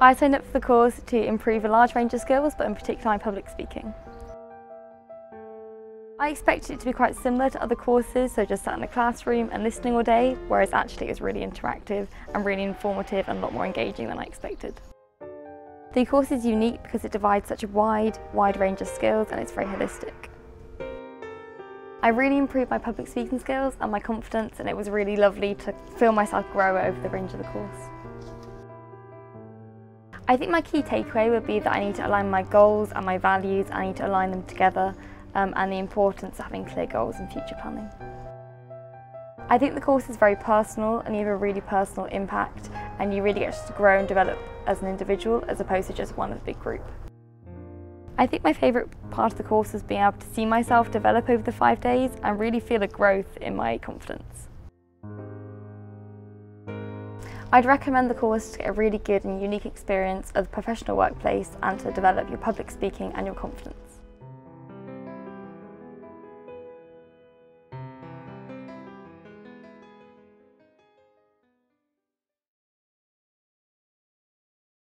I signed up for the course to improve a large range of skills, but in particular my public speaking. I expected it to be quite similar to other courses, so just sat in a classroom and listening all day, whereas actually it was really interactive and really informative and a lot more engaging than I expected. The course is unique because it divides such a wide, wide range of skills and it's very holistic. I really improved my public speaking skills and my confidence and it was really lovely to feel myself grow over the range of the course. I think my key takeaway would be that I need to align my goals and my values, I need to align them together um, and the importance of having clear goals and future planning. I think the course is very personal and you have a really personal impact and you really get to grow and develop as an individual as opposed to just one of a big group. I think my favourite part of the course was being able to see myself develop over the five days and really feel a growth in my confidence. I'd recommend the course to get a really good and unique experience of the professional workplace and to develop your public speaking and your confidence.